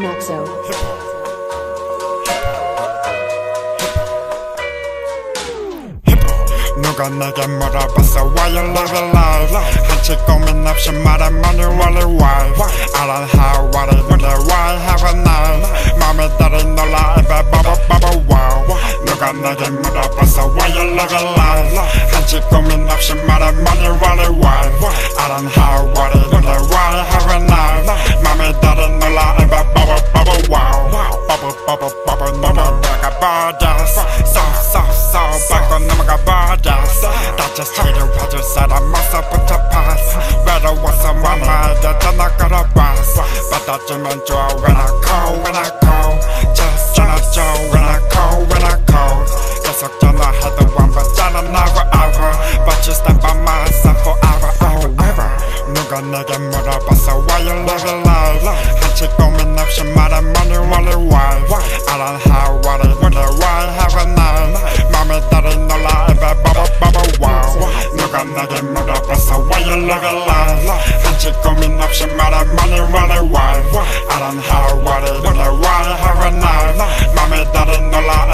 Maxo. 누가 내게 물어봤어 Why you live a life 한치 고민 없이 말해 money what it why I don't have what it really why have a night 맘에 따라 놀라 입에 bubble bubble wow 누가 내게 물어봤어 Why you live a life 한치 고민 없이 말해 money what it why I don't have what it really borders. So, so, so, back on them, I got borders. That just Trader Rogers said I must have put a pass. Rather was a mama, that then I got a boss. But that you enjoy when I call, when I call. Just tryna show when I call, when I call. Just I gonna have the one, but then another ever. But you stand by my side forever, oh, ever. Nigga, nigga, murder, but so why you love 누가 내게 물어봤어 why you live a life 한치 고민 없이 말해 money what it why I don't have what it really why have a night 맘에 따라 놀라